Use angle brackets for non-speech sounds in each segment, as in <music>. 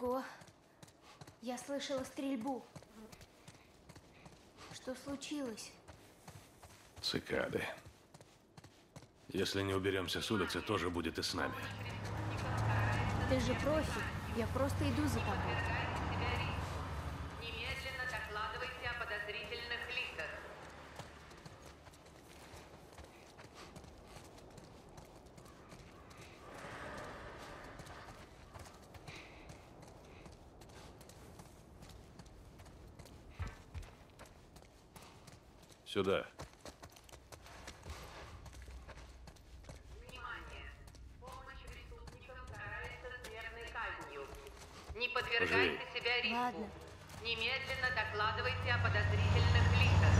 Ого. Я слышала стрельбу. Что случилось? Цикады. Если не уберемся с улицы, тоже будет и с нами. Ты же профи. Я просто иду за тобой. Немедленно докладывайте о подозрительных лицах. Сюда. Внимание! Помощь преступникам карается смертной казнью. Не подвергайте Пожалей. себя риску. Ладно. Немедленно докладывайте о подозрительных лицах.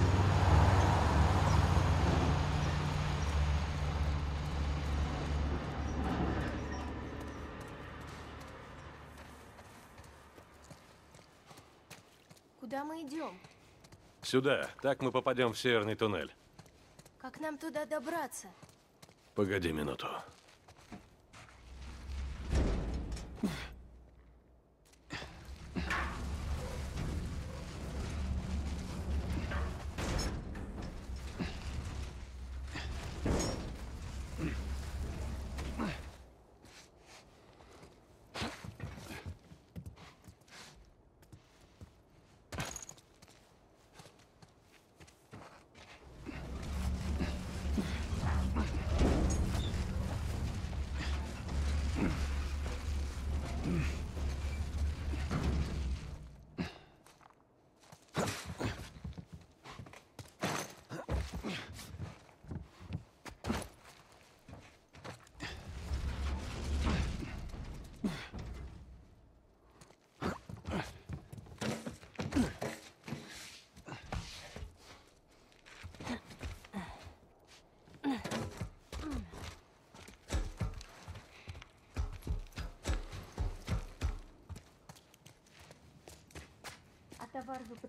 Куда мы идем? Сюда. Так мы попадем в северный туннель. Как нам туда добраться? Погоди минуту.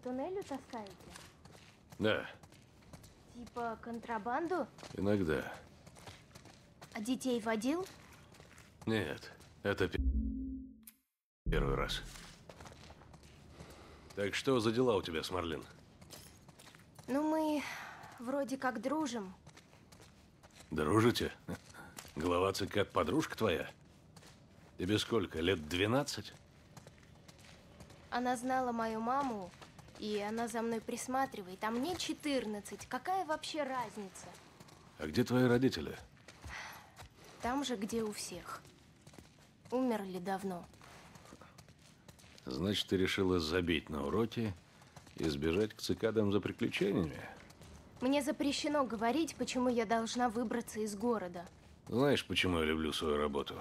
Туннелю таскаете? Да, Типа контрабанду? иногда. А детей водил? Нет, это пе- первый раз. Так что за дела у тебя с Марлин? Ну, мы вроде как дружим. Дружите? Глава цикад подружка твоя? Тебе сколько, лет 12? Она знала мою маму, и она за мной присматривает. А мне 14. Какая вообще разница? А где твои родители? Там же, где у всех. Умерли давно. Значит, ты решила забить на уроки и сбежать к цикадам за приключениями? Мне запрещено говорить, почему я должна выбраться из города. Знаешь, почему я люблю свою работу?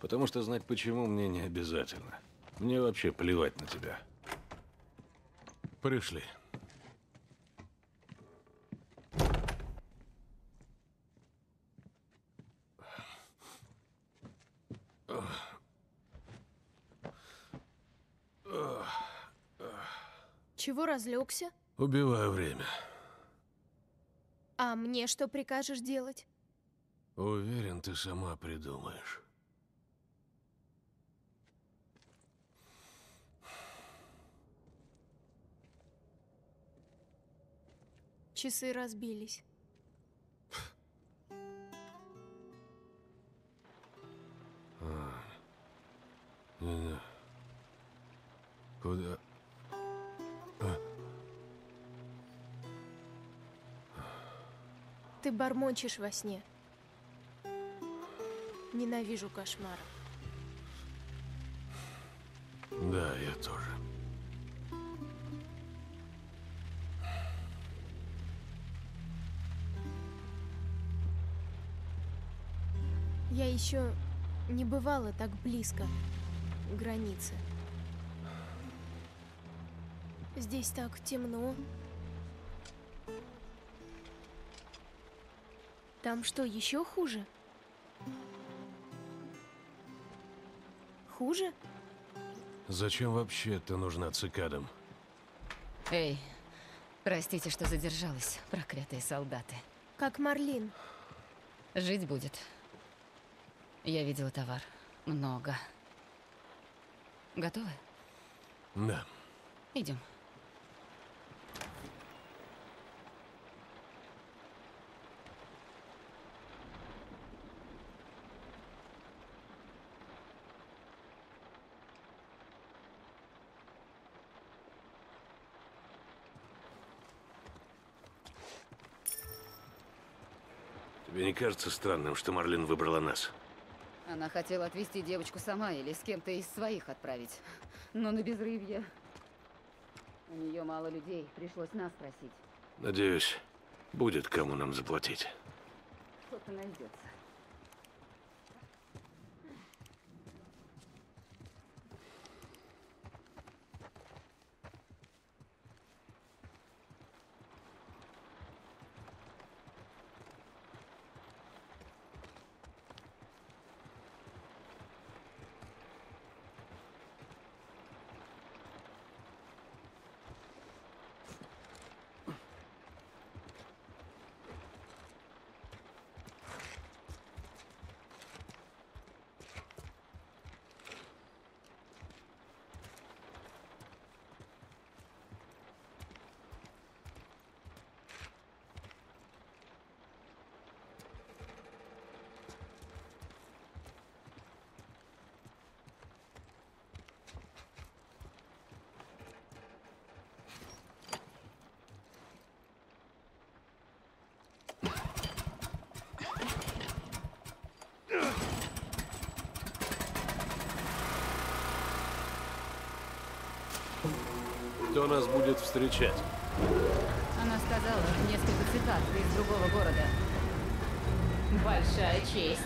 Потому что знать почему мне не обязательно. Мне вообще плевать на тебя. Пришли. Чего разлегся? Убиваю время. А мне что прикажешь делать? Уверен, ты сама придумаешь. Часы разбились. Не-не. Куда? Ты бормочешь во сне. Ненавижу кошмар. Да, я тоже. Я еще не бывала так близко к границе. Здесь так темно. Там что, еще хуже? Хуже? Зачем вообще ты нужна цикадам? Эй, простите, что задержалась, проклятые солдаты. Как Марлин. Жить будет. Я видела товар. Много. Готовы? Да. Идем. Тебе не кажется странным, что Марлин выбрала нас? Она хотела отвезти девочку сама или с кем-то из своих отправить. Но на безрыбье. У нее мало людей, пришлось нас просить. Надеюсь, будет кому нам заплатить. Кто-то найдется. Кто нас будет встречать? Она сказала несколько цитат из другого города. Большая честь.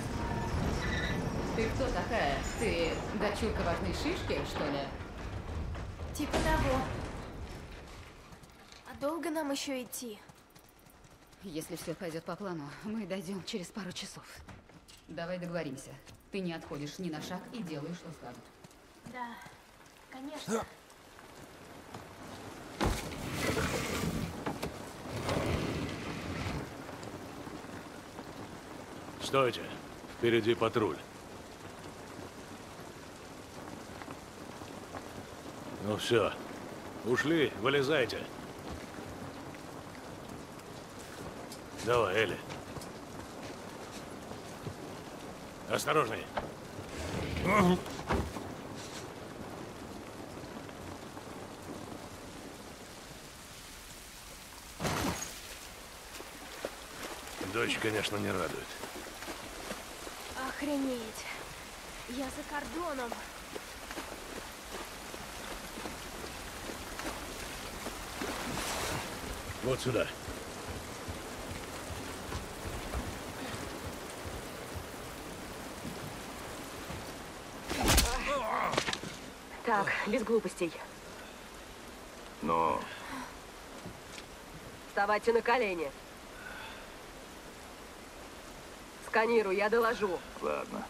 Ты кто такая? Ты дочурка важной шишки, что ли? Типа того. А долго нам еще идти? Если все пойдет по плану, мы дойдем через пару часов. Давай договоримся. Ты не отходишь ни на шаг и делаешь, что скажут. Да, конечно. Стойте. Впереди патруль. Ну все. Ушли, вылезайте. Давай, Элли. Осторожней. Дочь, конечно, не радует. Охренеть. Я за кордоном. Вот сюда. Так, без глупостей. Но Вставайте на колени. Сканирую, я доложу. ладно.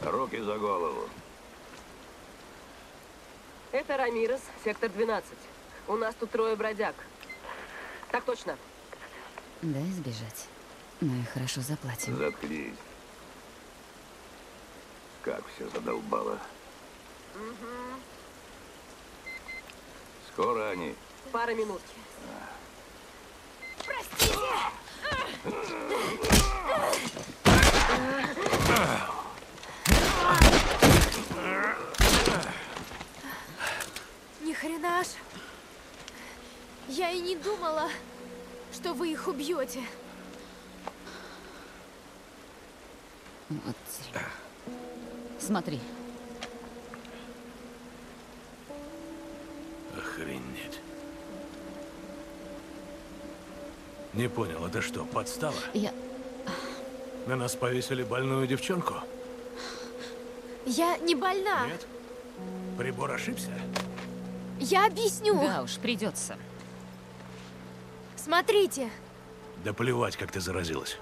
Руки за голову. Это Рамирес, сектор 12. У нас тут трое бродяг. Так точно. Дай сбежать. Мы хорошо заплатим. Заткнись. Как все задолбало. Скоро они. Пара минут. Ни хрена ж. Я и не думала, что вы их убьете. Вот. Смотри, Охренеть. Не понял, это что, подстава? я... На нас повесили больную девчонку? Я не больна. Нет? Прибор ошибся? Я объясню. Да уж, придется. Смотрите, Да плевать, как ты заразилась.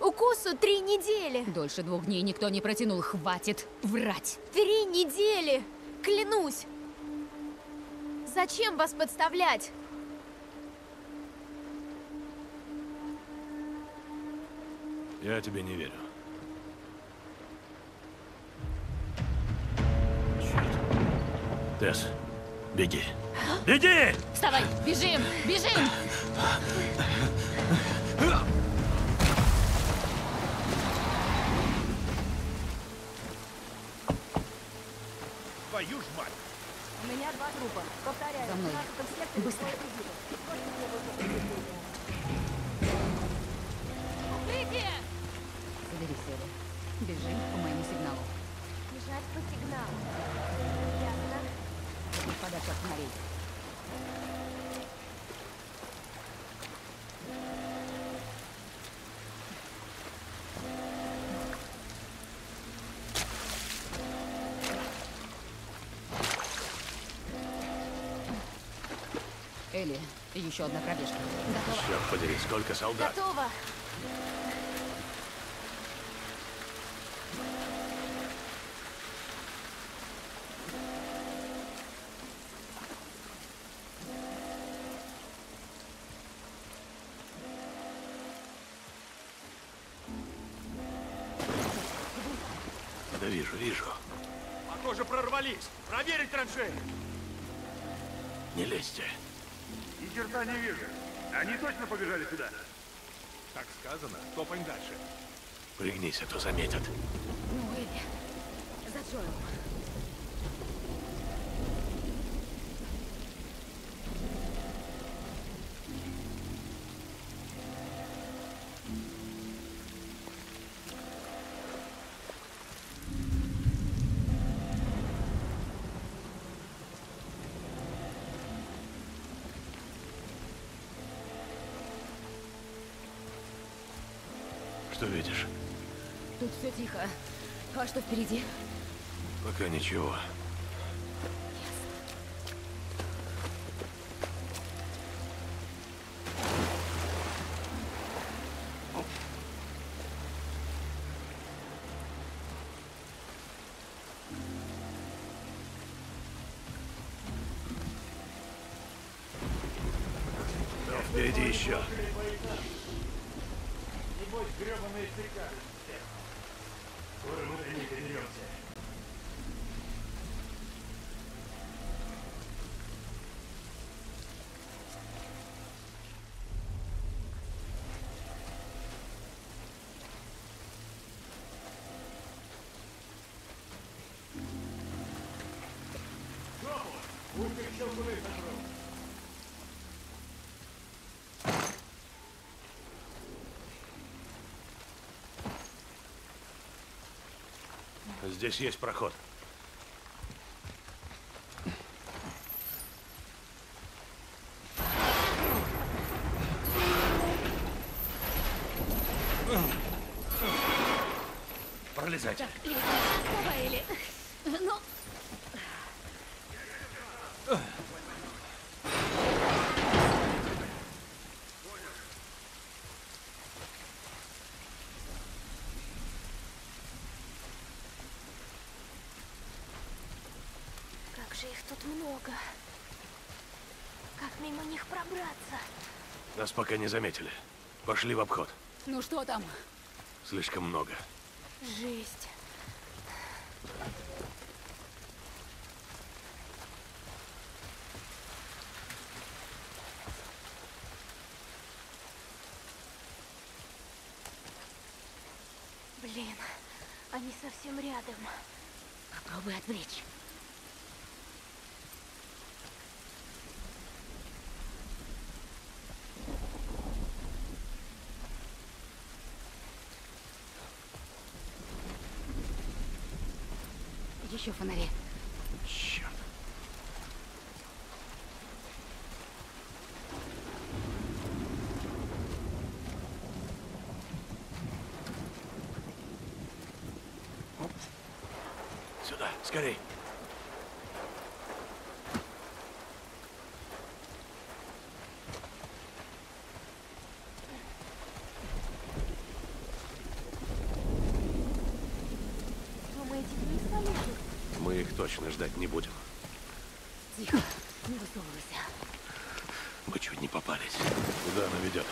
укусу три недели. Дольше двух дней никто не протянул. Хватит врать. Три недели. Клянусь. Зачем вас подставлять? Я тебе не верю. Тесс, беги. Беги! Вставай! Бежим! Бежим! Твою ж мать! У меня два трупа. Повторяю. За мной. Быстро. Селли. Бежим по моему сигналу. Бежать по сигналу. Ясно. Подальше от фонарей. Элли, еще одна пробежка. Готова? Черт подери, сколько солдат. Готово. Вижу, вижу. Похоже, прорвались. Проверить траншеи. Не лезьте. Ни черта не вижу. Они точно побежали сюда? Так сказано. Топаем дальше. Пригнись, а то заметят. Ну, Элли, за. Впереди? Пока ничего. Здесь есть проход. Пролезайте. Давай, Элли. Ну, Как же их тут много. Как мимо них пробраться? Нас пока не заметили. Пошли в обход. ну что там? Слишком много. Жесть. Блин, они совсем рядом. Попробуй отвлечь. Еще фонари. Черт. Сюда, скорей. ждать не будем. Тихо, не высовывайся. Вы чуть не попались. Куда она ведет?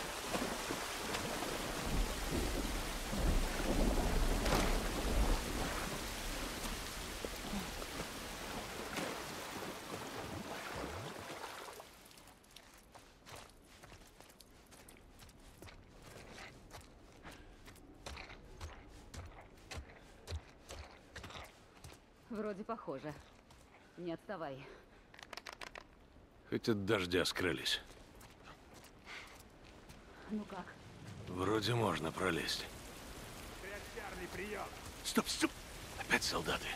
Вроде похоже. Не отставай. Хоть от дождя скрылись. Ну как? Вроде можно пролезть. Характерный прием. Стоп, стоп! Опять солдаты.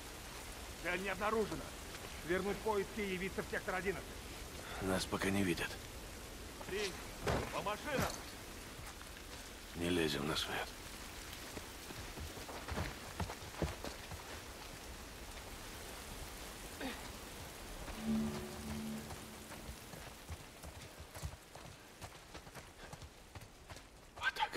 Цель не обнаружена. Вернуть поиски и явиться в сектор 11. Нас пока не видят. Три. По машинам. Не лезем на свет. Вот так.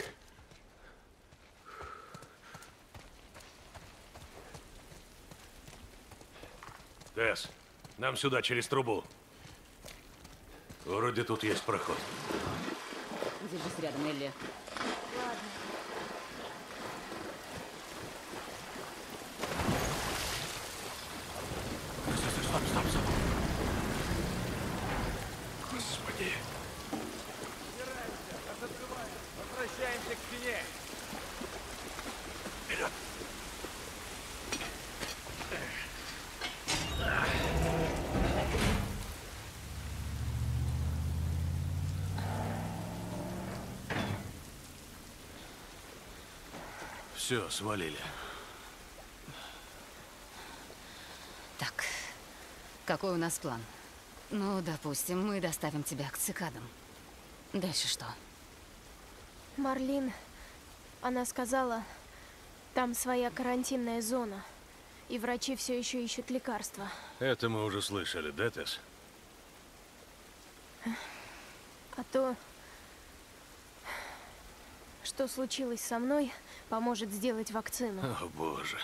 Тесс, нам сюда, через трубу. Вроде тут есть проход. Держись рядом, Элли. Стоп, стоп, стоп. Господи. Возвращаемся к стене. Вперед. Все, свалили. Так, какой у нас план? Ну, допустим, мы доставим тебя к цикадам. Дальше что? Марлин, она сказала, там своя карантинная зона. И врачи все еще ищут лекарства. Это мы уже слышали, да, Тесс? А то, что случилось со мной, поможет сделать вакцину. О, боже.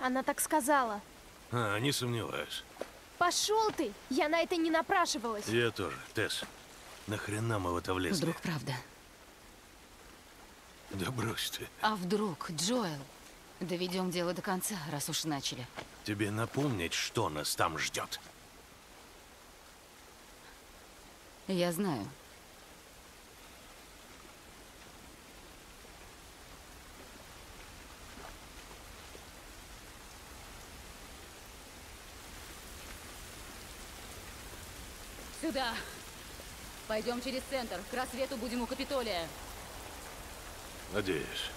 Она так сказала. А, не сомневаюсь. Пошел ты! Я на это не напрашивалась. Я тоже. Тесс, нахрена мы в это влезли? Вдруг правда? Да брось ты. А вдруг, Джоэл? Доведем дело до конца, раз уж начали. Тебе напомнить, что нас там ждет? Я знаю. Сюда! Пойдем через центр. К рассвету будем у Капитолия. Надеюсь.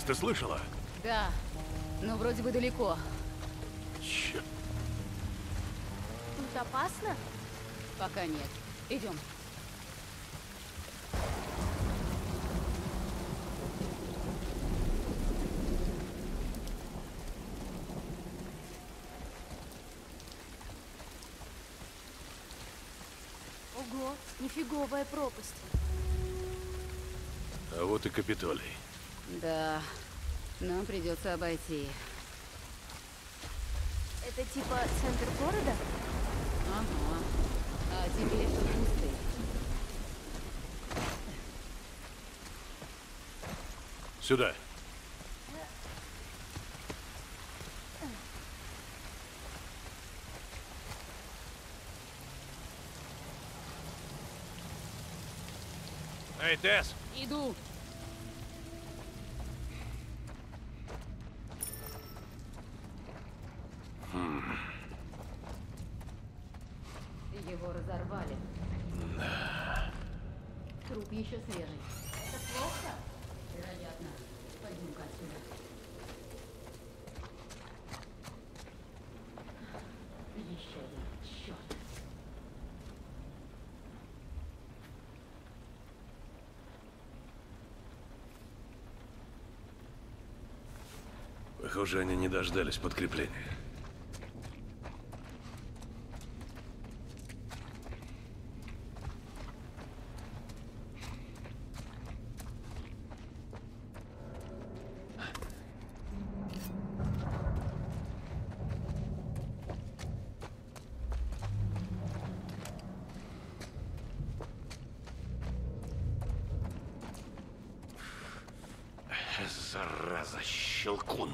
Тесс, ты слышала? Да, но вроде бы далеко. Черт. Тут опасно? Пока нет. Идем. Ого, нифиговая пропасть. А вот и Капитолий. Да, нам придется обойти. Это типа центр города? Ага. А теперь тут пустырь. Сюда. Эй, Тесс! Иду. Его разорвали. Труп еще свежий. Это плохо? Вероятно. Пойдем-ка отсюда. Еще один. Черт. Похоже, они не дождались подкрепления. Зараза, щелкун.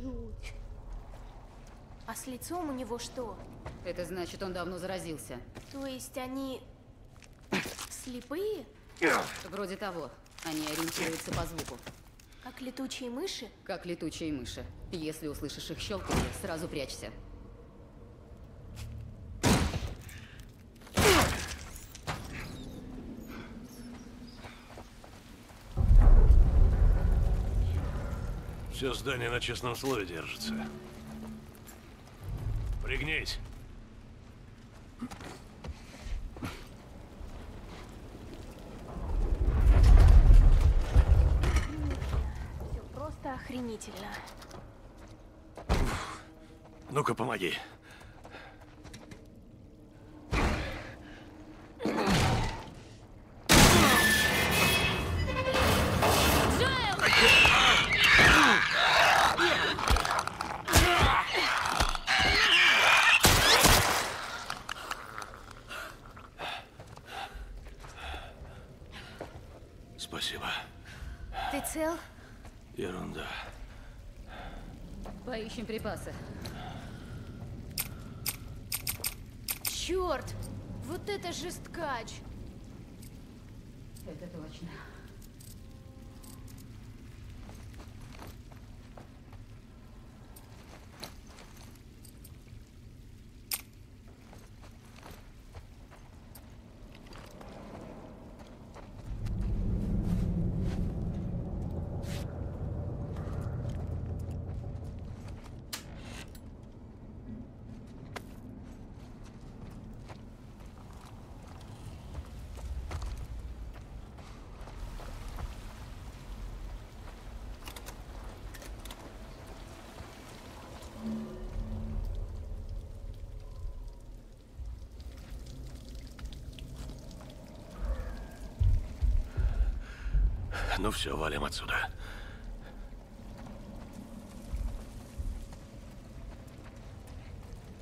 Жуть. А с лицом у него что? Это значит, он давно заразился. То есть они слепые, Вроде того. Они ориентируются по звуку. как летучие мыши? Как летучие мыши. Если услышишь их щелканье, сразу прячься. Все здание на честном слове держится. Пригнись. Все просто охренительно. Ну-ка, помоги. Спасибо. Ты цел? Ерунда. Припасы. Черт! Вот это жесткач! Это точно. Ну все, валим отсюда.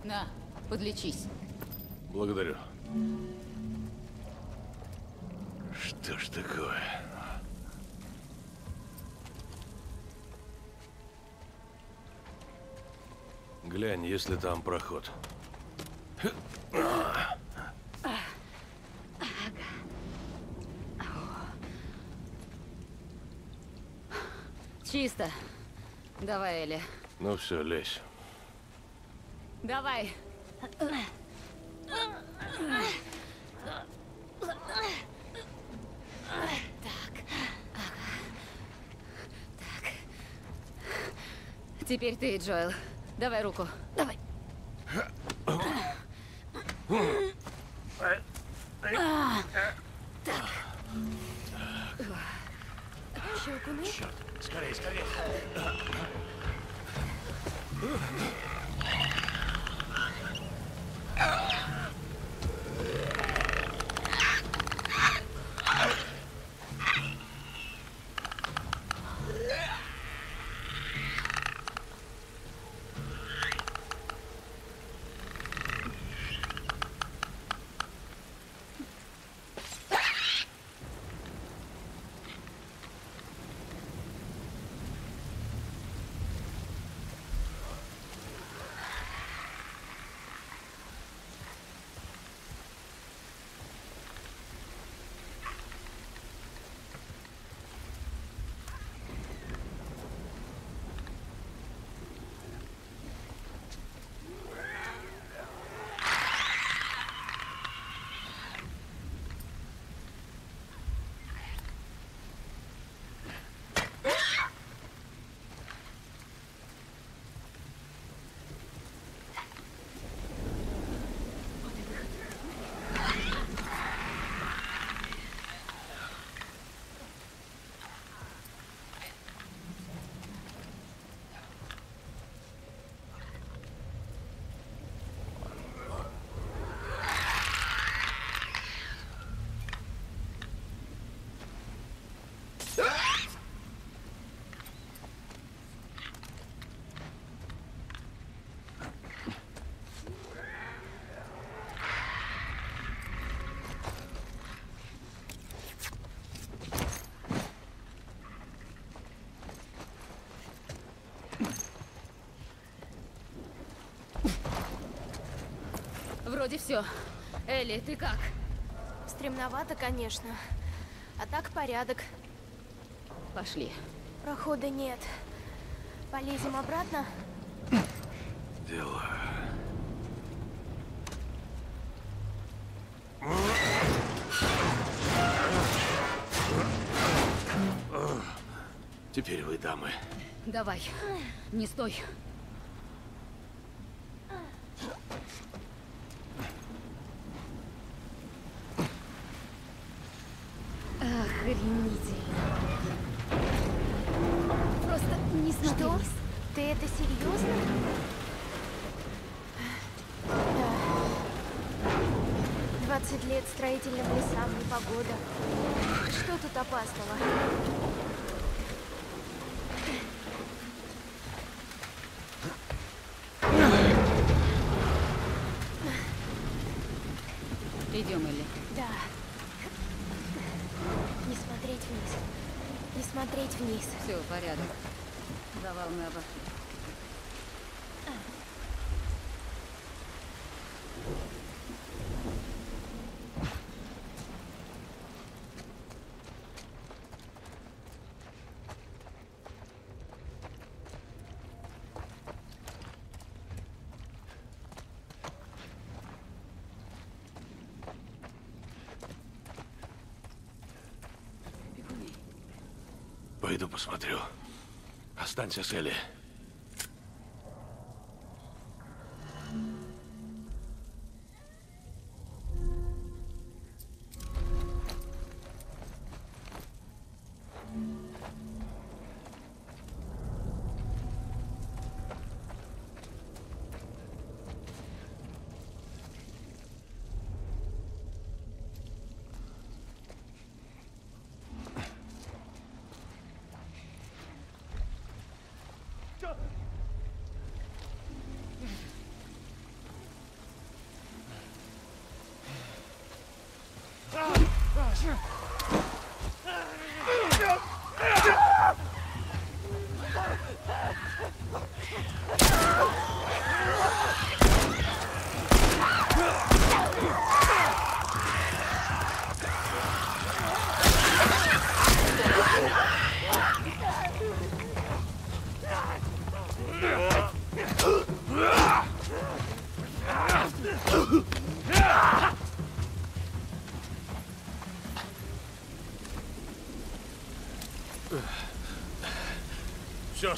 На, подлечись. Благодарю. Что ж такое? Глянь, есть ли там проход. Чисто. Давай, Элли. Ну все, лезь. Давай. Так. Так. Теперь ты, Джоэл. Давай руку. Давай. Вроде все. Элли, ты как? Стремновато, конечно. А так порядок. Пошли. Прохода нет. Полезем обратно? Дело. Теперь вы, дамы. Давай. Не стой. Охренительно. Просто не смотри Что? вниз. Ты это серьезно? Да. 20 лет строительным лесам, непогода. Что тут опасного? Идем, Элли. Да. Не смотреть вниз. Не смотреть вниз. Все, порядок. Завал мы Пойду посмотрю. Останься с Элли. Все,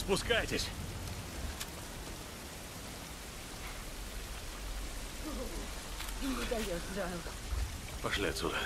спускайтесь. Не даешь, Джайл. Пошли отсюда.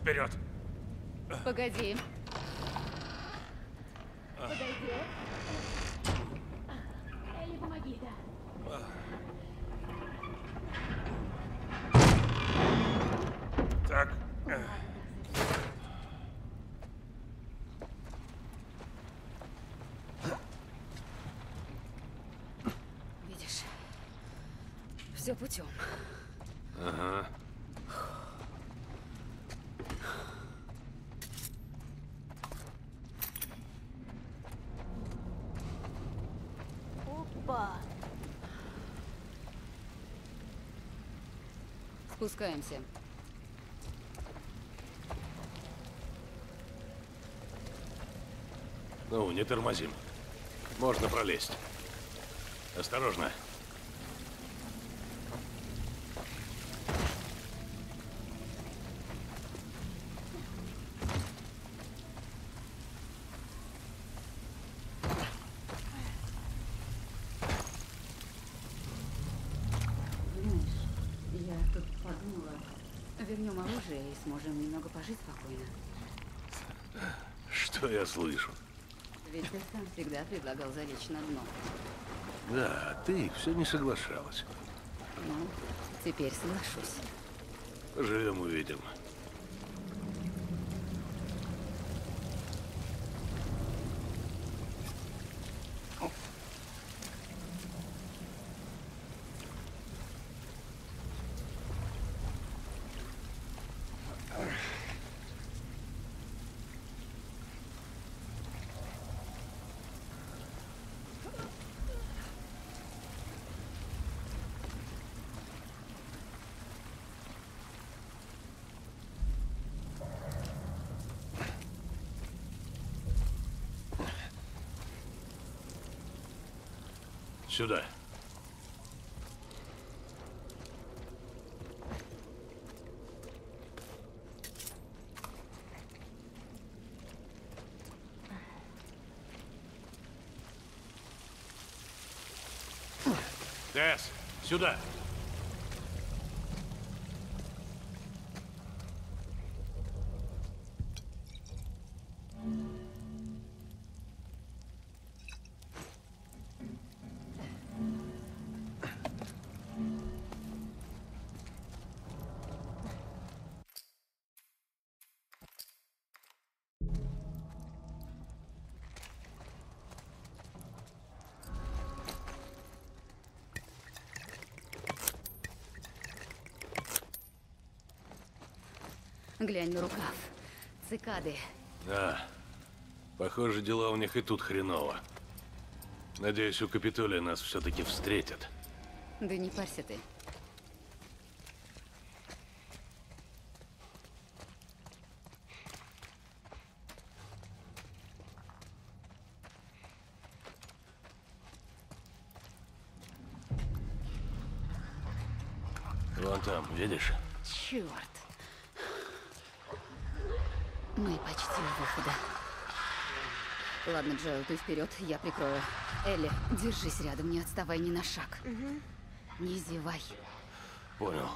Вперед! Погоди. Так. Видишь? Все путем. Ага. Опа. Спускаемся. Ну, не тормозим. Можно пролезть. Осторожно. тут подумала, вернем оружие и сможем немного пожить спокойно. Что я слышу? Ведь ты сам всегда предлагал залечь на дно. Да, ты все не соглашалась. Ну, теперь соглашусь. Поживем, увидим. Сюда. Тесс, сюда. Глянь на рукав. Цикады. Да. Похоже, дела у них и тут хреново. Надеюсь, у Капитолия нас все-таки встретят. Да не парься ты. Вон там, видишь? Черт. Мы почти у выхода. Ладно, Джоэл, ты вперед, я прикрою. Элли, держись рядом, не отставай ни на шаг. Не зевай. Понял.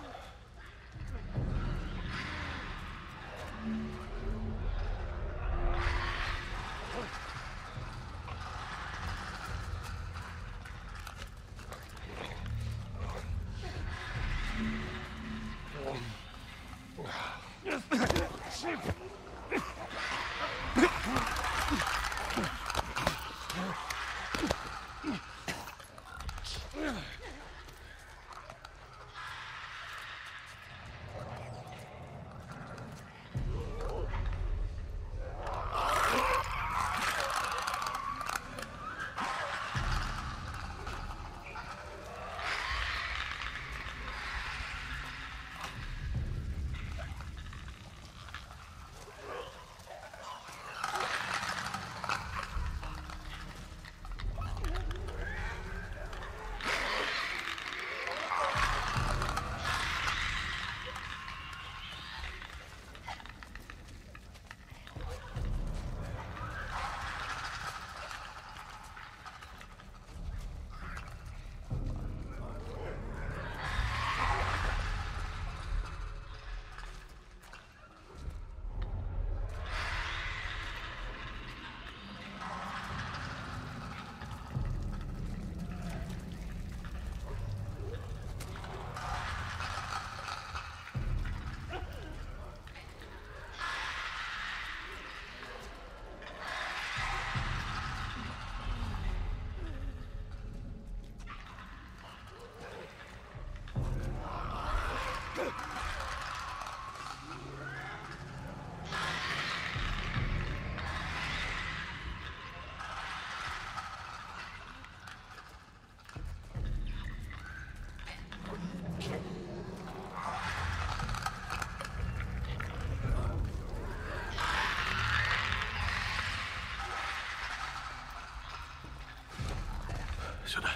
Сюда.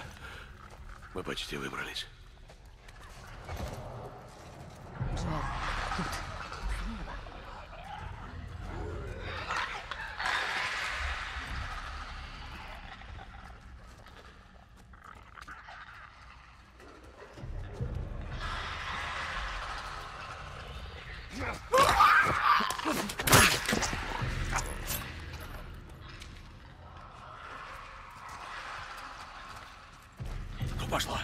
Мы почти выбрались. пошла.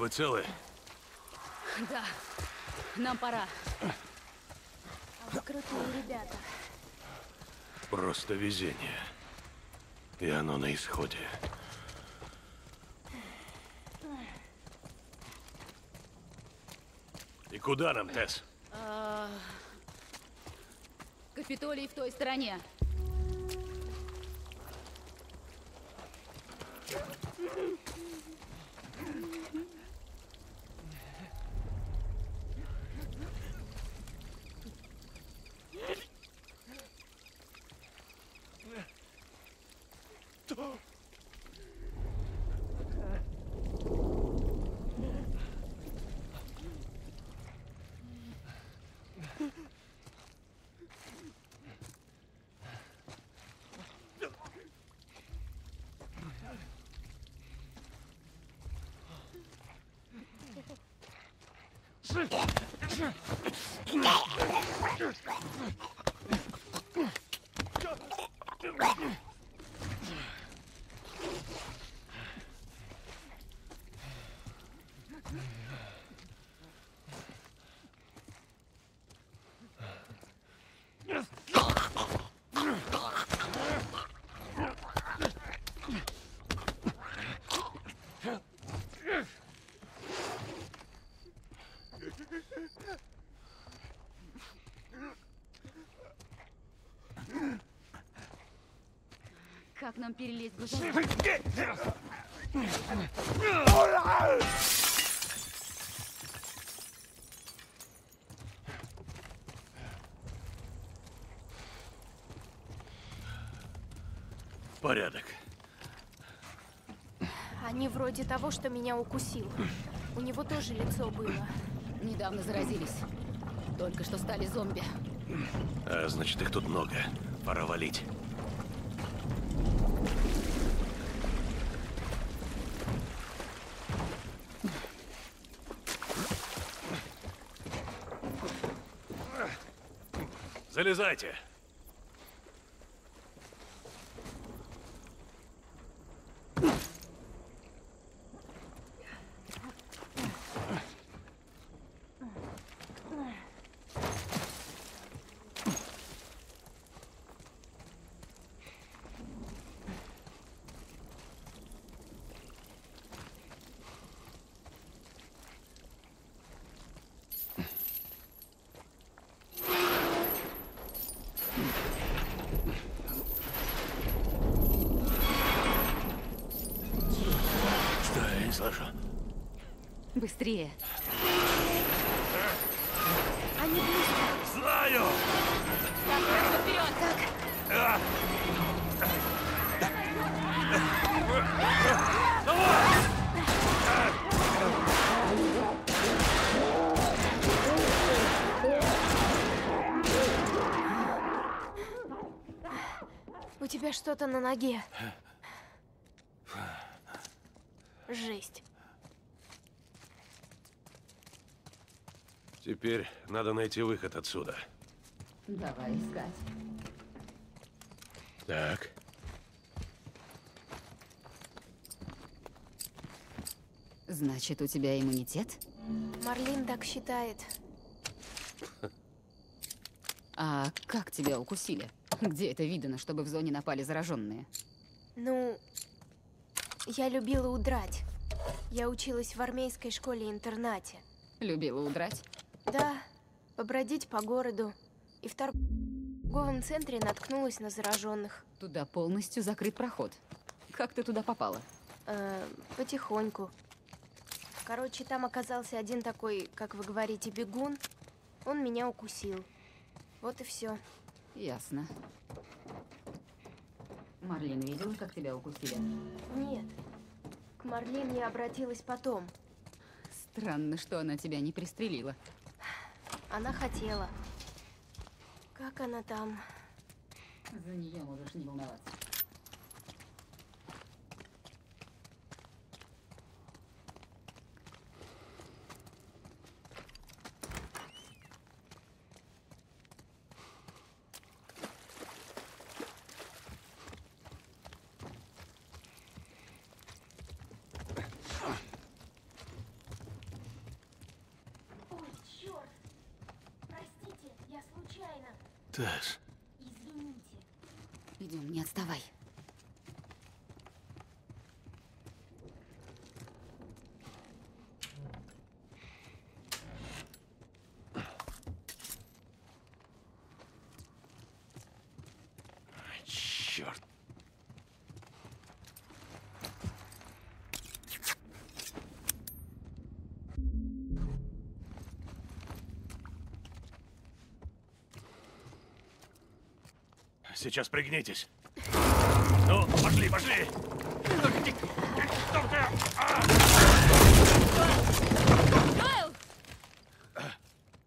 Вы целы? Да, нам пора. А вы крутые ребята. Просто везение. И оно на исходе. И куда нам, Тесс? Капитолий в той стороне. Как нам перелезть грузовик? Порядок. Они вроде того, что меня укусил. У него тоже лицо было. Недавно заразились. Только что стали зомби. А, значит, их тут много. Пора валить. Залезайте. Что, я не слышу. Быстрее. Они близко. Знаю! Вперед! Так. У тебя что-то на ноге. Жесть. Теперь надо найти выход отсюда. Давай искать. Так. Значит, у тебя иммунитет? Марлин так считает. А как тебя укусили? Где это видано, чтобы в зоне напали зараженные? Ну, я любила удрать. Я училась в армейской школе-интернате. Любила удрать? Да, побродить по городу. И в торговом центре наткнулась на зараженных. Туда полностью закрыт проход. Как ты туда попала? Э, потихоньку. Короче, там оказался один такой, как вы говорите, бегун. Он меня укусил. Вот и все. Ясно. Марлин видела, как тебя укусили? Нет. К Марлин я обратилась потом. Странно, что она тебя не пристрелила. Она хотела. Как она там? За нее можешь не волноваться. Ой, черт! Простите, я случайно. Тесс, Извините. Идем, не отставай. черт. Сейчас пригнитесь. Ну, пошли, пошли.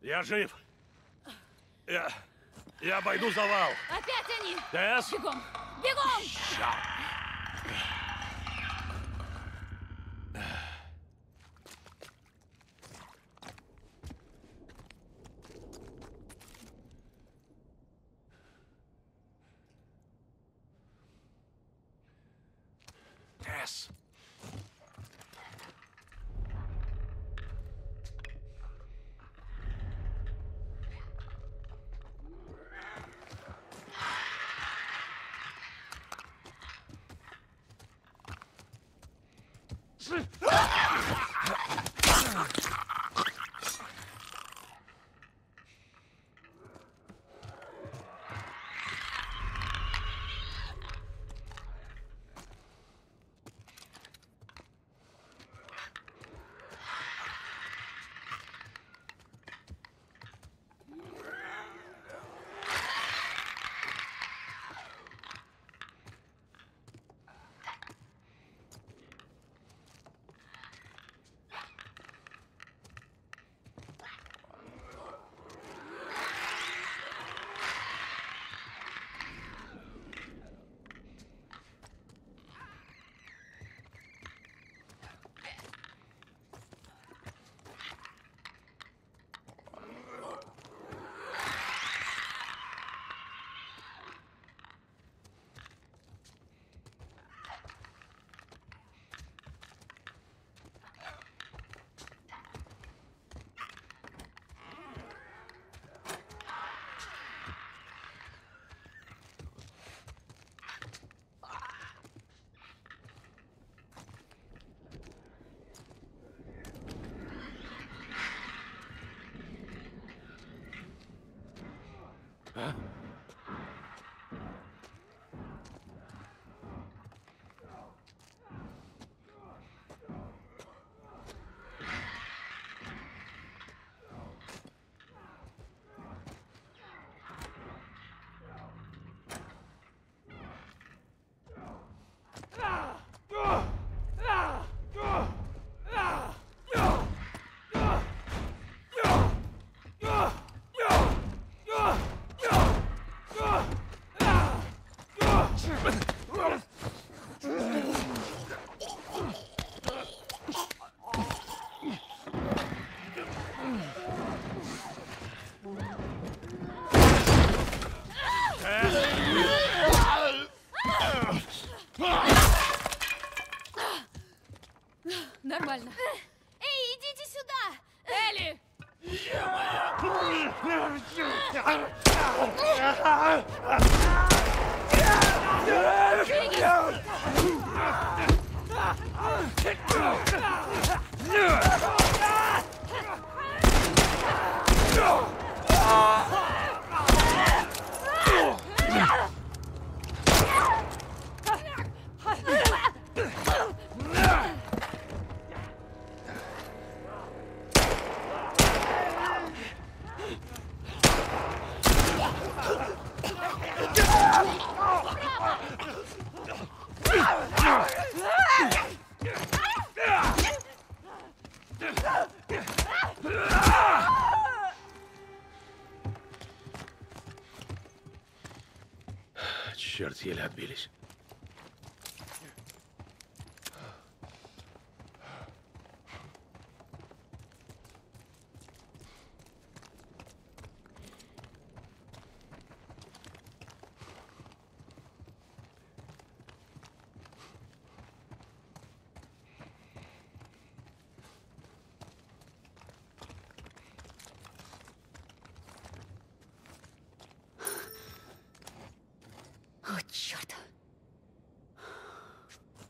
Я жив. Я... Я обойду завал. Опять они! Тесс? Бегом! Бегом! Тесс. Нормально.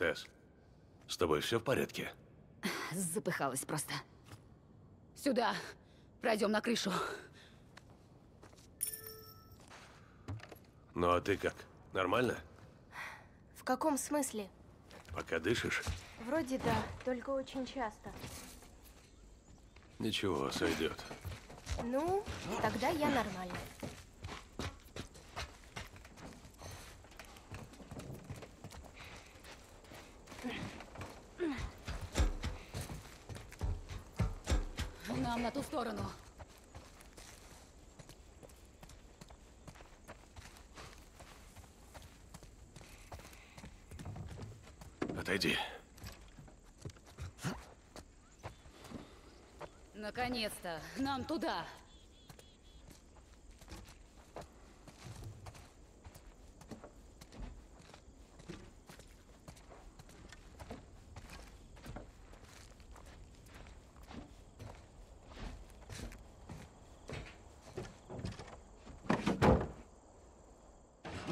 Тесс, с тобой все в порядке? Запыхалась просто. Сюда. Пройдем на крышу. Ну а ты как? Нормально? В каком смысле? Пока дышишь? Вроде да, только очень часто. Ничего, сойдет. Ну, тогда я нормально. Нам на ту сторону. Отойди. Наконец-то. Нам туда.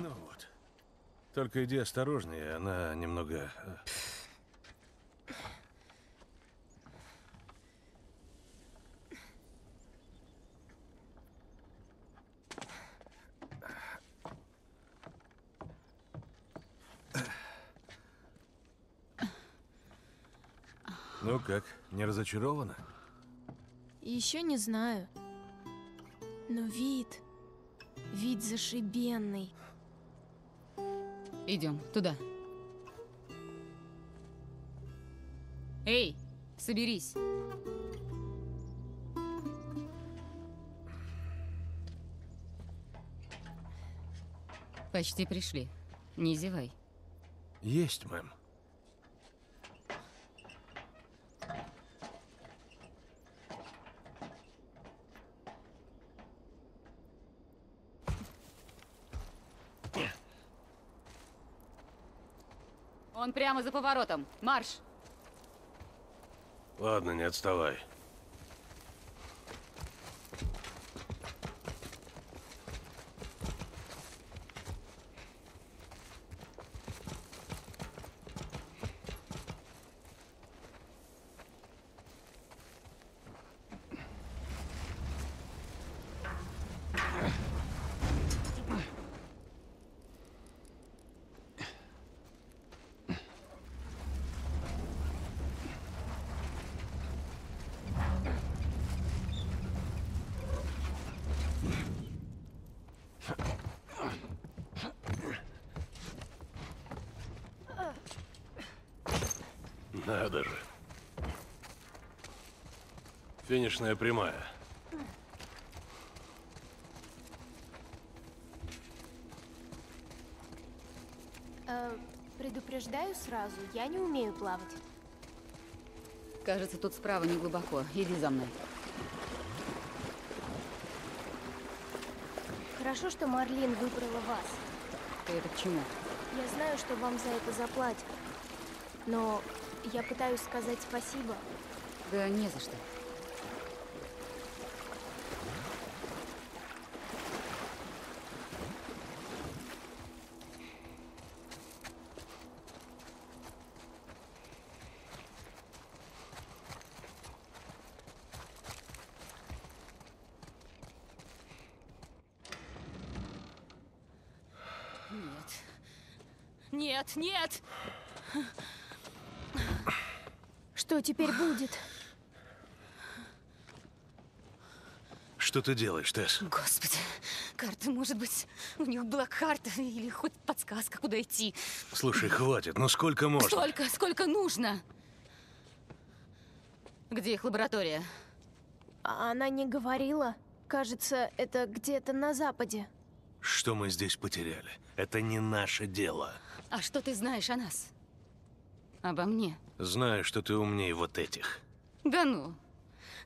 Ну вот. Только иди осторожнее, она немного... э, Ну как, не разочарована? Еще не знаю. Но вид... Вид зашибенный. Идем туда. Эй, соберись. Почти пришли. Не зевай. Есть, мэм. Он прямо за поворотом. Марш! Ладно, не отставай. Надо же. Финишная прямая. Э, предупреждаю сразу, я не умею плавать. Кажется, тут справа не глубоко. Иди за мной. Хорошо, что Марлин выбрала вас. Ты это к чему? Я знаю, что вам за это заплатят. Но я пытаюсь сказать спасибо. Да не за что. Нет. Нет, нет! Что теперь будет? Что ты делаешь, Тесс? Господи, карта. Может быть, у них была карта или хоть подсказка, куда идти. Слушай, хватит, ну сколько можно? Столько, сколько нужно. Где их лаборатория? А она не говорила. Кажется, это где-то на западе. Что мы здесь потеряли? Это не наше дело. А что ты знаешь о нас? Обо мне? Знаю, что ты умнее вот этих. Да ну.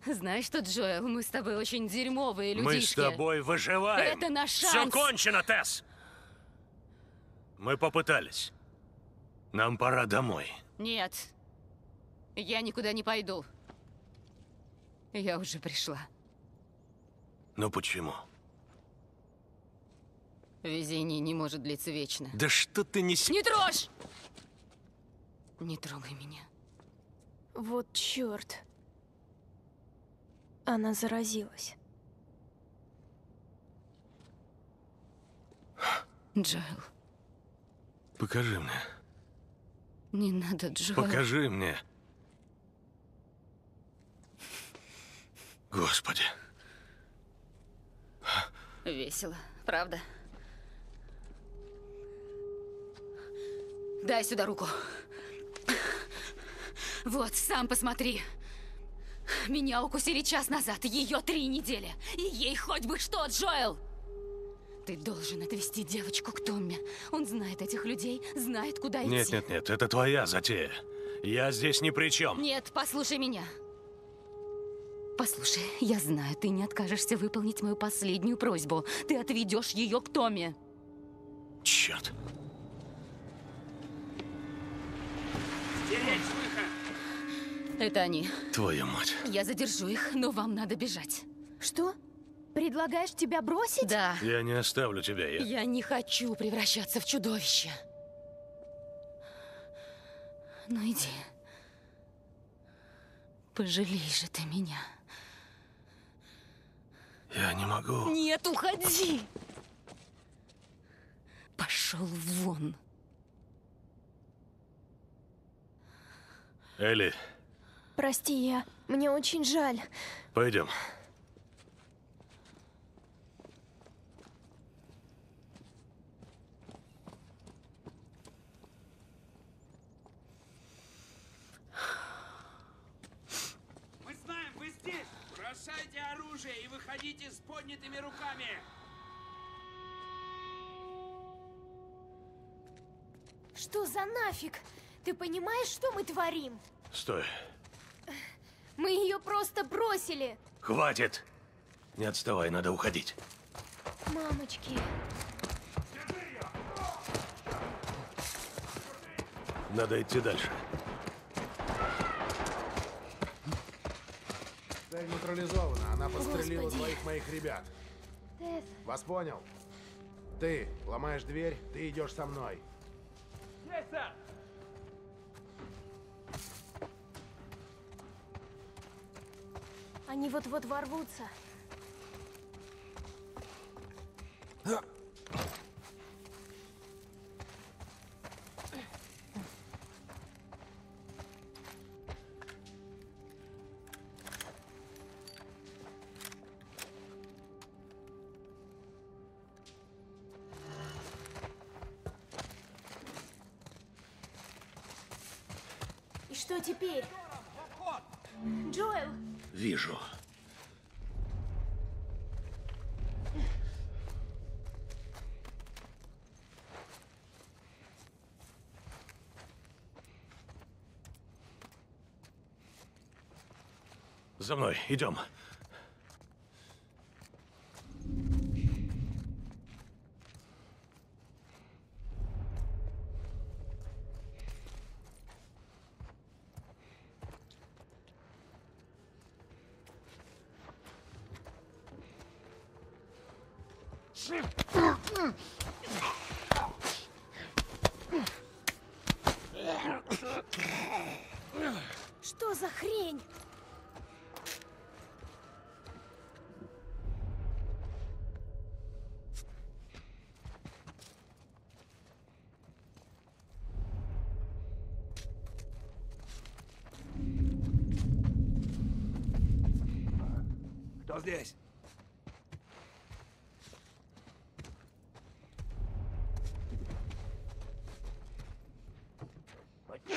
Знаешь что, Джоэл, мы с тобой очень дерьмовые людишки. Мы с тобой выживаем. Это наш Все шанс. кончено, Тесс. Мы попытались. Нам пора домой. Нет. Я никуда не пойду. Я уже пришла. Ну почему? Везение не может длиться вечно. Да что ты не... Не трожь! Не трогай меня. Вот черт. Она заразилась. Джоэл, Покажи мне. не надо, Джоэл. Покажи мне. Господи. Весело, правда? Дай сюда руку. Вот, сам посмотри. Меня укусили час назад, ее три недели. И ей хоть бы что, Джоэл! Ты должен отвезти девочку к Томми. Он знает этих людей, знает, куда идти. Нет, нет, нет, это твоя затея. Я здесь ни при чем. Нет, послушай меня. Послушай, я знаю, ты не откажешься выполнить мою последнюю просьбу. Ты отведешь ее к Томе. Черт. Стеречь! Это они. Твою мать. Я задержу их, но вам надо бежать. Что? Предлагаешь тебя бросить? Да. Я не оставлю тебя, я... Я не хочу превращаться в чудовище. Ну иди. Пожалей же ты меня. Я не могу. Нет, уходи! Пошел вон. Элли, Прости, я... Мне очень жаль. пойдем. Мы знаем, вы здесь! Бросайте оружие и выходите с поднятыми руками! Что за нафиг? Ты понимаешь, что мы творим? Стой. Мы ее просто бросили. Хватит. Не отставай, надо уходить. Мамочки. Надо идти дальше. Цель нейтрализована. Она подстрелила Господи. двоих моих ребят. Тесс, Вас понял? Ты ломаешь дверь, ты идешь со мной. Есть, сэр! Они вот-вот ворвутся. И что теперь? Джоэл, Вижу. За мной, идем. Что за хрень? Кто здесь?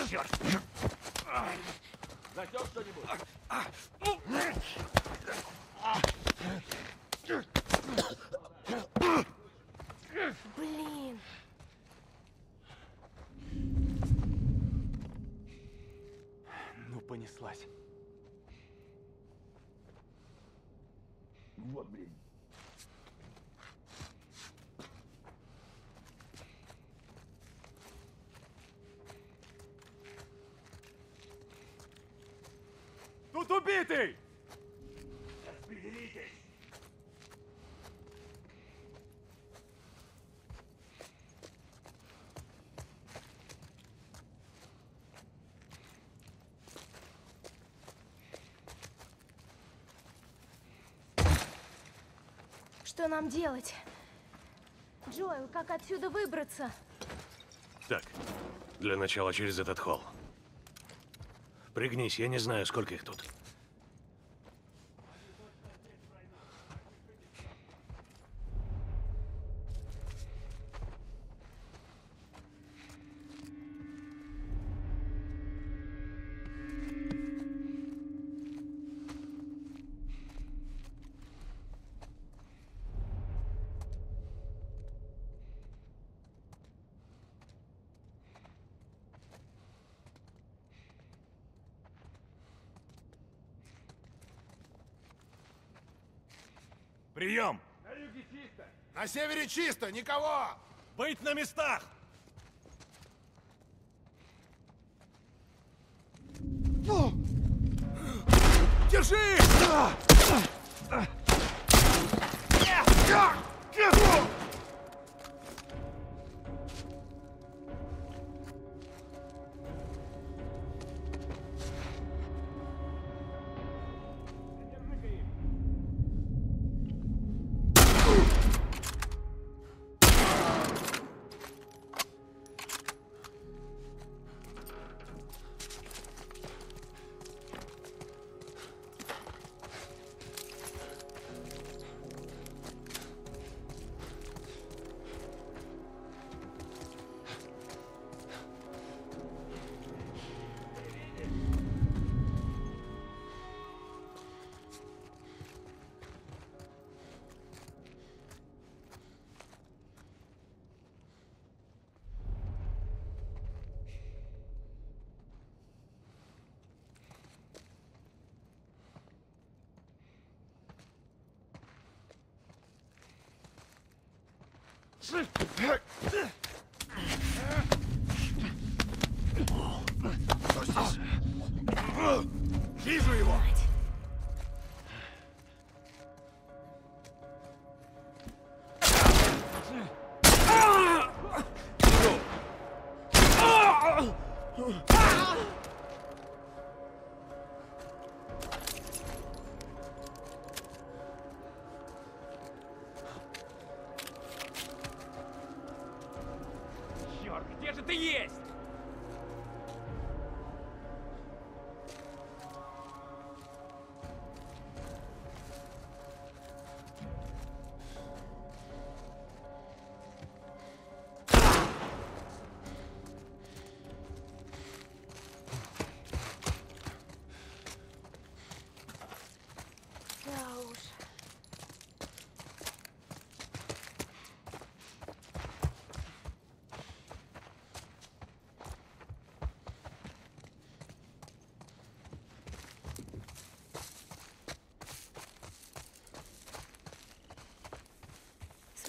Черт! Затек что-нибудь? Блин. Ну, понеслась. Вот, блин. Тут убитый! Что нам делать? Джоэл, как отсюда выбраться? Так, для начала через этот холл. Пригнись, я не знаю, сколько их тут. Севере чисто, никого! Быть на местах! Что здесь? Вижу его!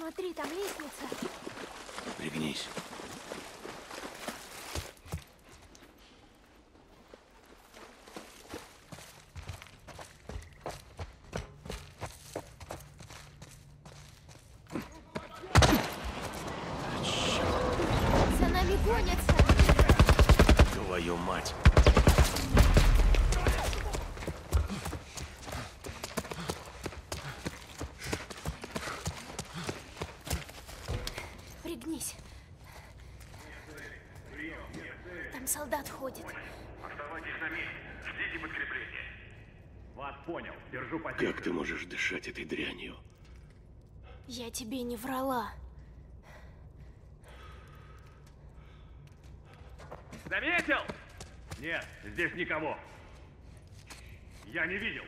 Смотри, там лестница. Пригнись. держу под... Как ты можешь дышать этой дрянью? Я тебе не врала. Заметил? Нет, здесь никого. Я не видел.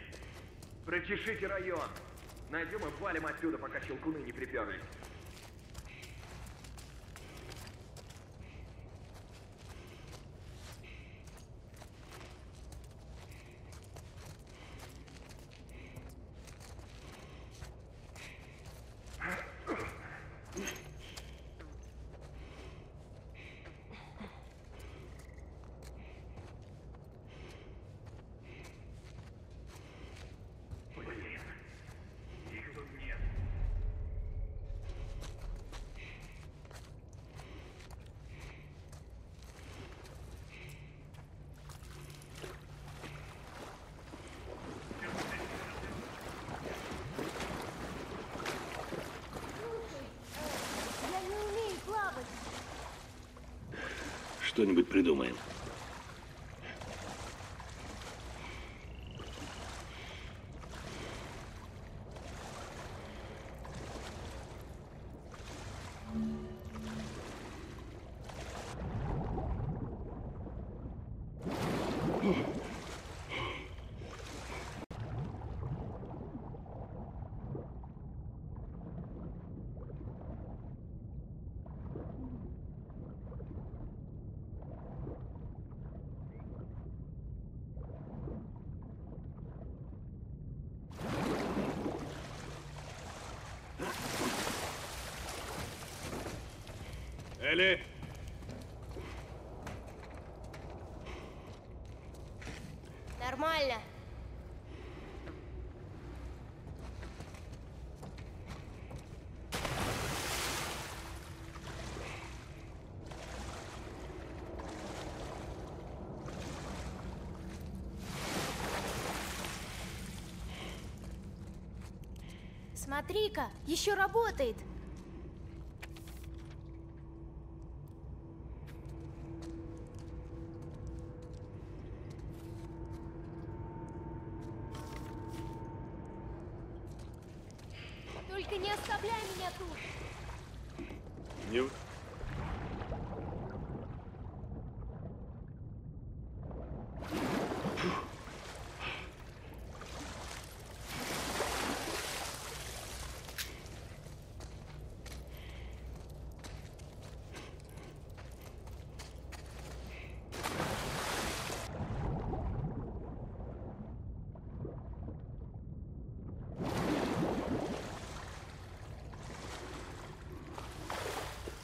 Прочешите район. Найдем и валим отсюда, пока щелкуны не приперлись. что-нибудь придумаем. Смотри-ка, еще работает.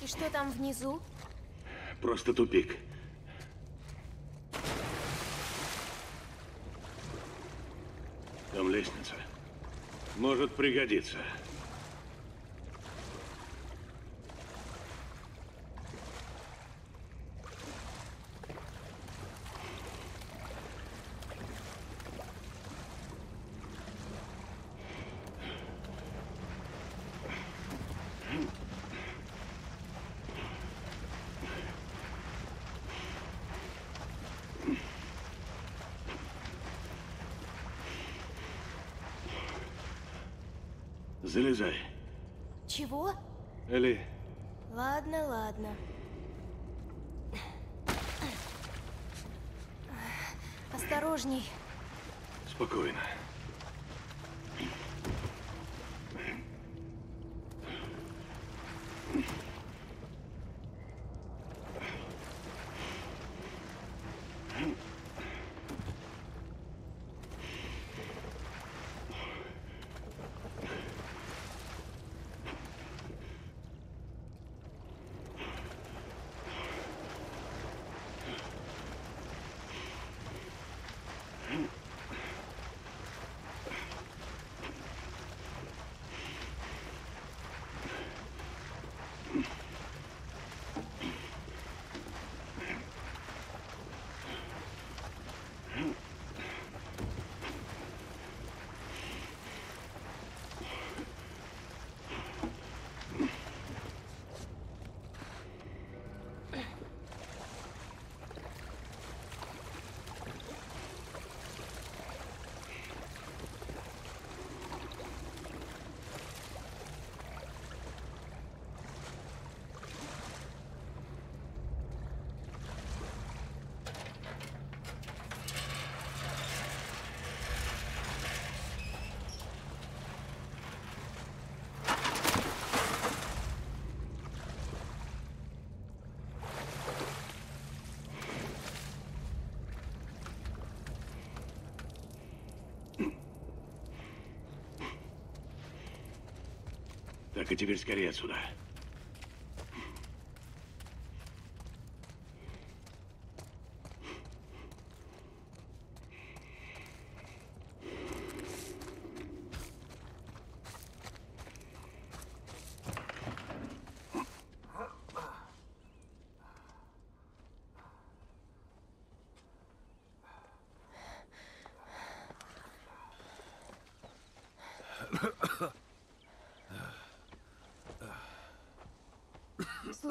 Что там внизу? Просто тупик. Там лестница. Может пригодиться. Залезай. Чего? Так, а теперь скорее отсюда.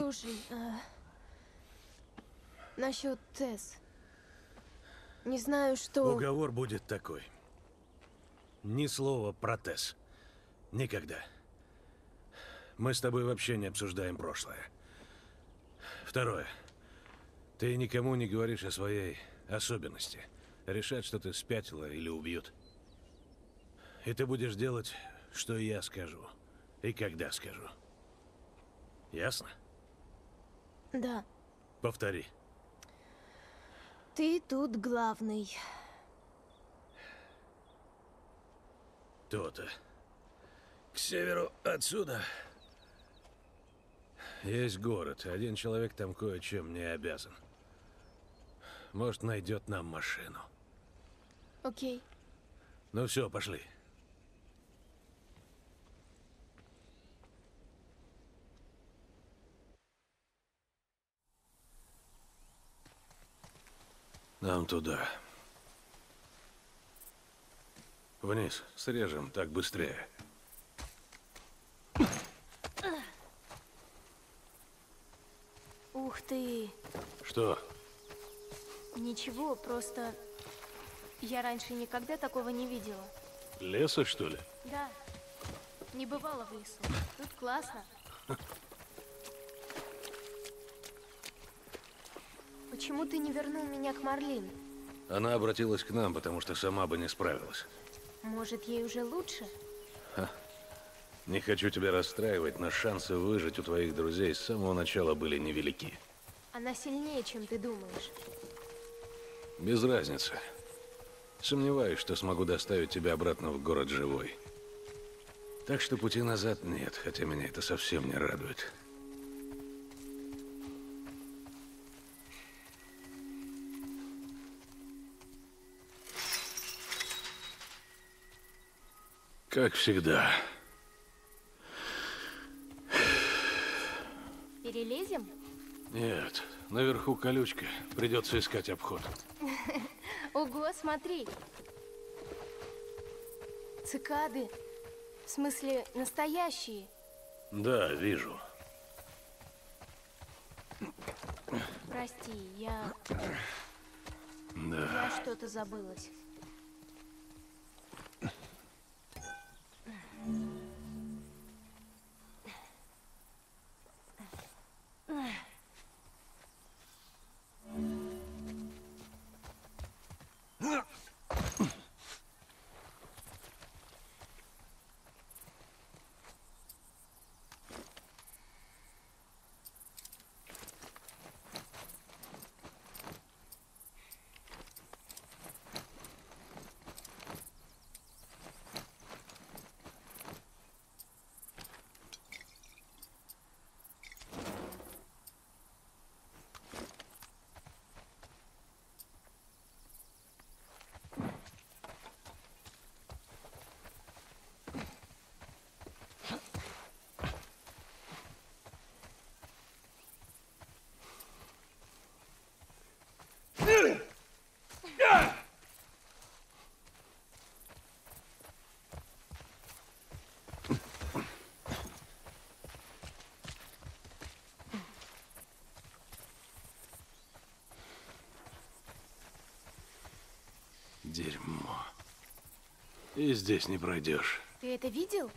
Слушай, а... насчет Тесс. Не знаю, что... Уговор будет такой. Ни слова про Тесс. Никогда. Мы с тобой вообще не обсуждаем прошлое. Второе. Ты никому не говоришь о своей особенности. Решать, что ты спятила или убьют. И ты будешь делать, что я скажу. И когда скажу. Ясно? Да, Повтори. ты тут главный. То-то. К северу отсюда есть город. Один человек там кое-чем мне обязан. Может, найдет нам машину. Окей. Ну все, пошли. Нам туда. Вниз. Срежем, так быстрее. Ух ты. Что? Ничего, просто... Я раньше никогда такого не видела. Леса, что ли? Да. Не бывало в лесу. Тут классно. <laughs> Почему ты не вернул меня к Марлин? Она обратилась к нам, потому что сама бы не справилась. Может, ей уже лучше? Не хочу тебя расстраивать, но шансы выжить у твоих друзей с самого начала были невелики. Она сильнее, чем ты думаешь. Без разницы. Сомневаюсь, что смогу доставить тебя обратно в город живой. Так что пути назад нет, хотя меня это совсем не радует. Как всегда. Перелезем? Нет, наверху колючка. Придется искать обход. <laughs> Ого, смотри. Цикады. В смысле, настоящие. Да, вижу. Прости, я... Да. Я что-то забылась. Дерьмо. И здесь не пройдешь. Ты это видел?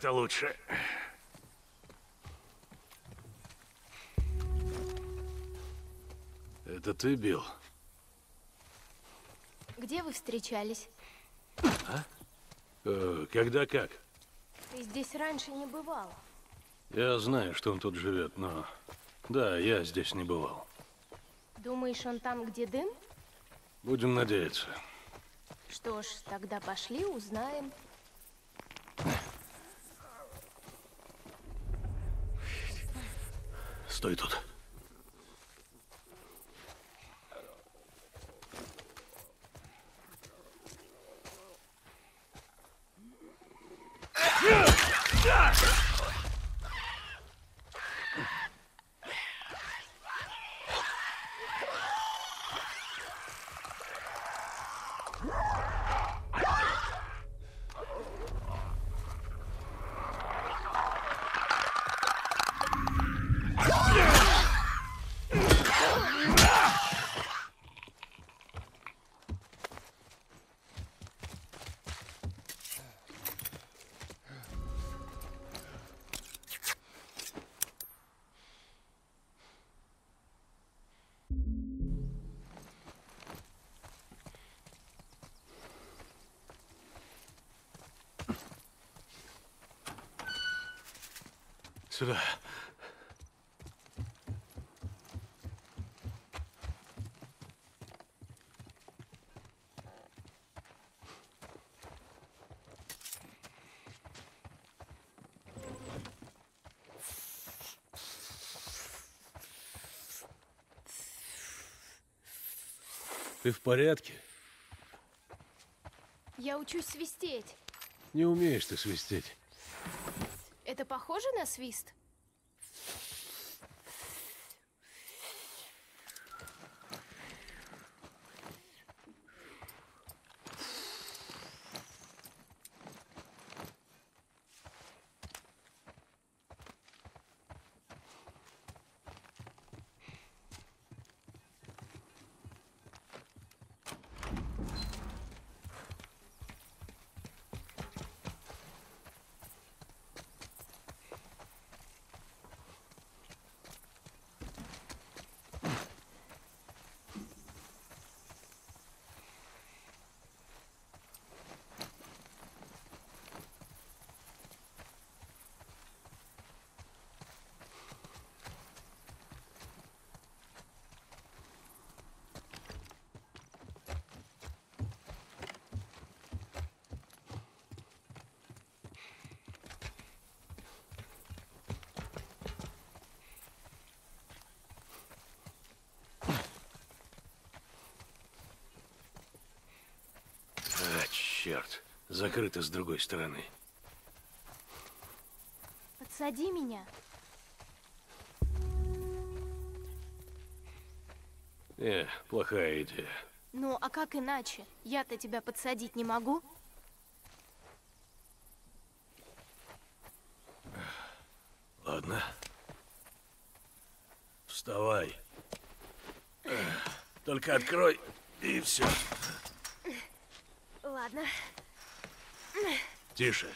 Так-то лучше. Это ты, Билл? Где вы встречались? Э, когда как? Ты здесь раньше не бывала. Я знаю, что он тут живет, но... Да, я здесь не бывал. Думаешь, он там, где дым? Будем надеяться. Что ж, тогда пошли, узнаем. Стой тут. Сюда. Ты в порядке? Я учусь свистеть. Не умеешь ты свистеть. Похоже на свист? А, черт. Закрыто с другой стороны. Подсади меня. Не, плохая идея. Ну, а как иначе? Я-то тебя подсадить не могу. Ладно. Вставай. Только открой, и все. Ладно. Тише.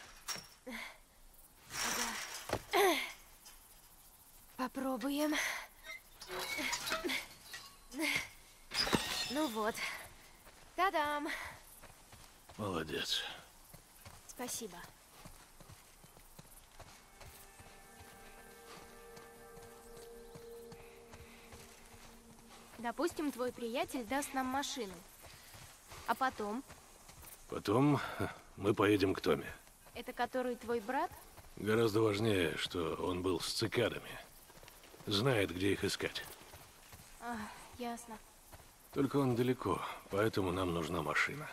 Попробуем. Ну вот. Та-дам. Молодец. Спасибо. Допустим, твой приятель даст нам машину. А потом, Потом мы поедем к Томе. это который твой брат? Гораздо важнее, что он был с цикадами. Знает, где их искать. А, ясно. Только он далеко, поэтому нам нужна машина.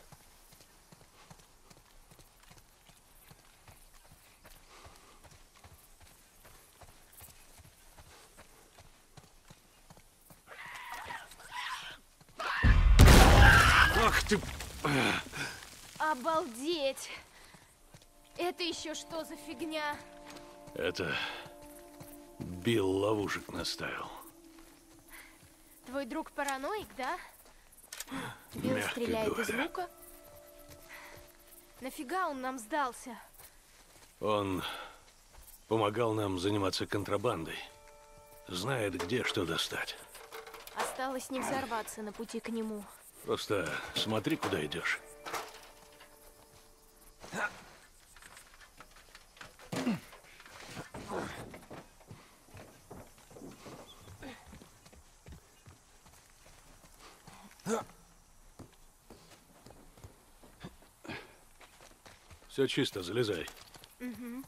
Ах ты... Обалдеть! Это еще что за фигня? Это... Билл ловушек наставил. Твой друг параноик, да? Билл Мягко стреляет из говоря. лука? Нафига он нам сдался? Он помогал нам заниматься контрабандой. Знает, где что достать. Осталось не взорваться на пути к нему. Просто смотри, куда идешь. Все чисто, залезай. Угу.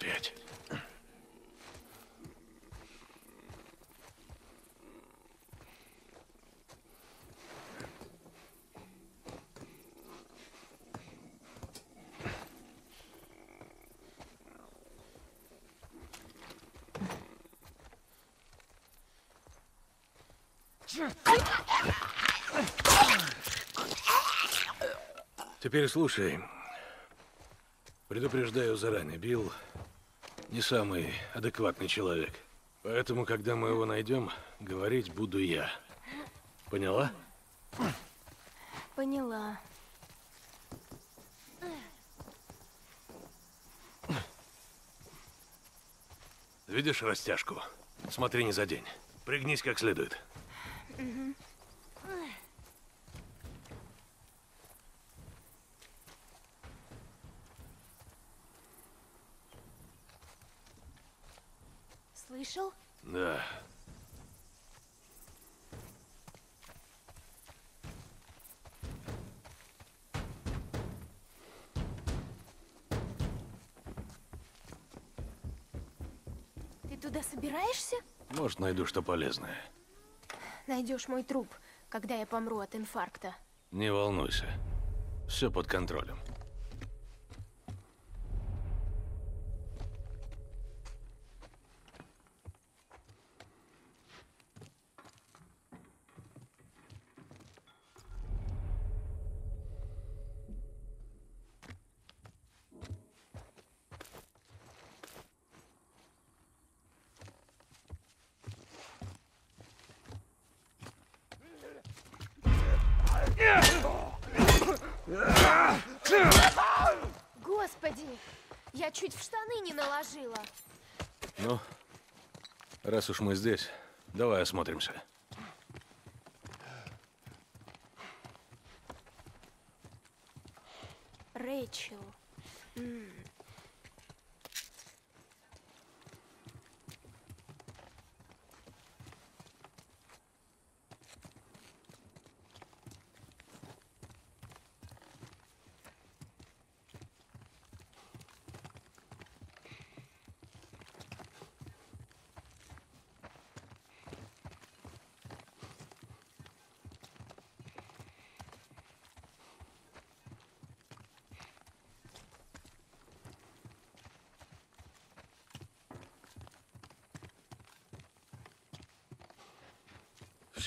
Опять. Теперь слушай. Предупреждаю заранее, Билл не самый адекватный человек. Поэтому, когда мы его найдем, говорить буду я. Поняла? Поняла. Видишь растяжку? Смотри, не задень. Пригнись как следует. Мгм. Слышал? Да. Ты туда собираешься? Может, найду что полезное. Найдешь мой труп, когда я помру от инфаркта. Не волнуйся. Все под контролем. Господи! Я чуть в штаны не наложила. Ну, раз уж мы здесь, давай осмотримся.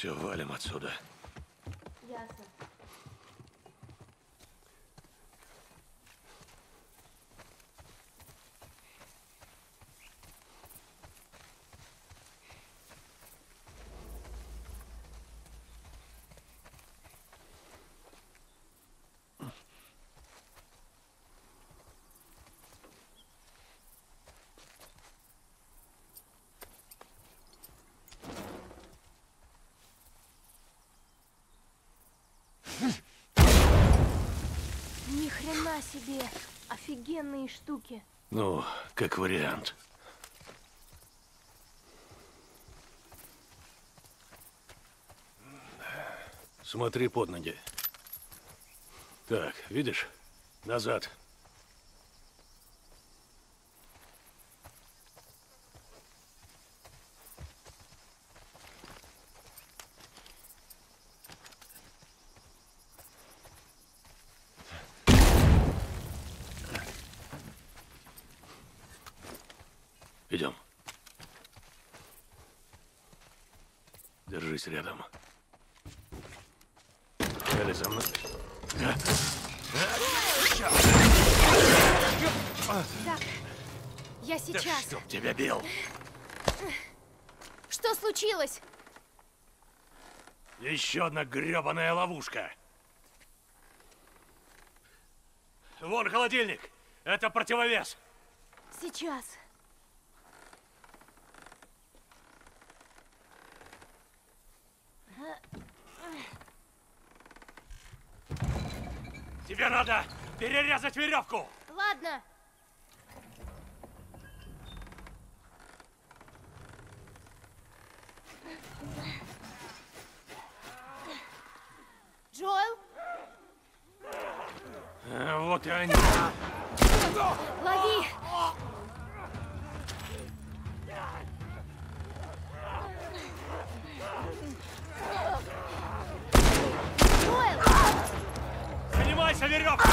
Все, валим отсюда. Ясно. Себе! Офигенные штуки. Ну, как вариант. Смотри под ноги. Так, видишь? Назад. Идем. Держись рядом. Элли, за мной. Так, я сейчас. Чтоб тебя бил. Что случилось? Еще одна гребаная ловушка. Вон холодильник. Это противовес. Сейчас. Тебе надо перерезать веревку. Ладно. Джоэл, А, вот и они. лови! Джоэл! Занимайся веревкой.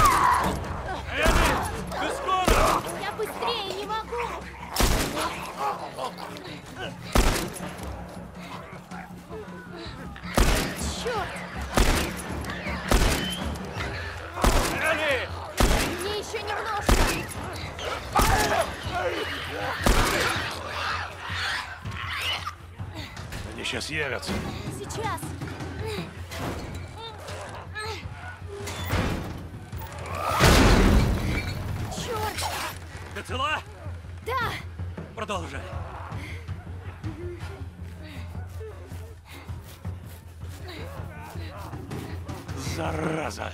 Элли, ты скоро? Я быстрее не могу! Черт! Элли! Мне еще немножко! Они сейчас явятся. Сейчас! Цела? Да! Продолжай. Зараза!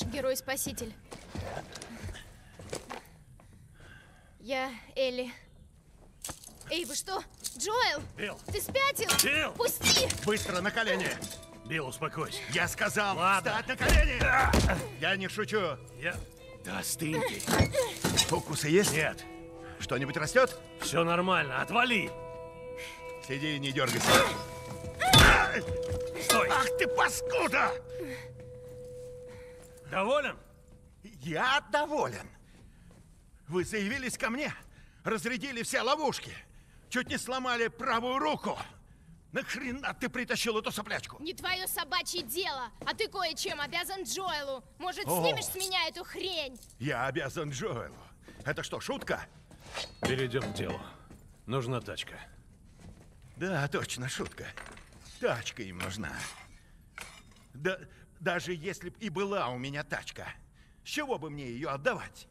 Наш герой-спаситель. Я Элли. Эй, вы что? Джоэл, Билл! ты спятил? Билл! Пусти! Быстро на колени! Билл, успокойся. Я сказал, Ладно. встать на колени! Я не шучу. Я... Да остынь ты. Укусы есть? Нет, Что-нибудь растет? все нормально, отвали! Сиди и не дергайся. Стой! Ах ты паскуда! Доволен? Я доволен. Вы заявились ко мне, разрядили все ловушки, чуть не сломали правую руку. Нахрена ты притащил эту соплячку? Не твое собачье дело, а ты кое-чем обязан Джоэлу. Может, О. снимешь с меня эту хрень? Я обязан Джоэлу. Это что, шутка? Перейдем к делу. Нужна тачка. Да, точно, шутка. Тачка им нужна. Да, даже если б и была у меня тачка, с чего бы мне ее отдавать?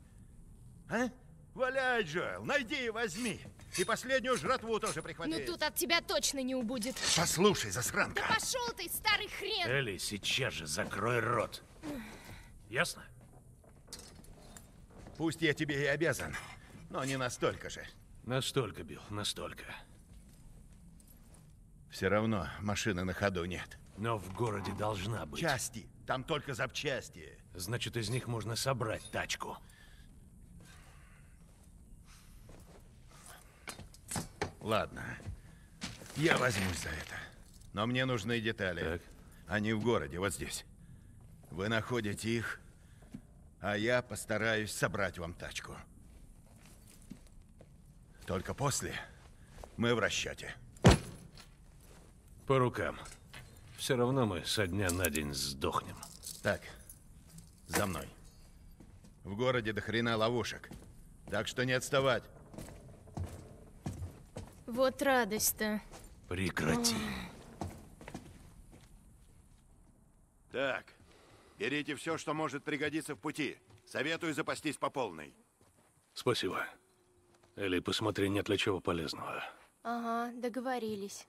А? Валяй, Джоэл, найди и возьми. И последнюю жратву тоже прихвати. Ну тут от тебя точно не убудет. Послушай, засранка. Да пошел ты, старый хрен! Элли, сейчас же закрой рот. Ясно? Пусть я тебе и обязан, но не настолько же. Настолько, Билл, настолько. Все равно машины на ходу нет. Но в городе должна быть. Части. Там только запчасти. Значит, из них можно собрать тачку. Ладно. Я возьмусь за это. Но мне нужны детали. Так. Они в городе, вот здесь. Вы находите их, а я постараюсь собрать вам тачку. Только после мы в расчете. По рукам. Все равно мы со дня на день сдохнем. Так, за мной. В городе до хрена ловушек. Так что не отставать. Вот радость-то. Прекрати. Так, берите все, что может пригодиться в пути. Советую запастись по полной. Спасибо. Элли, посмотри, нет ли чего полезного. Ага, договорились.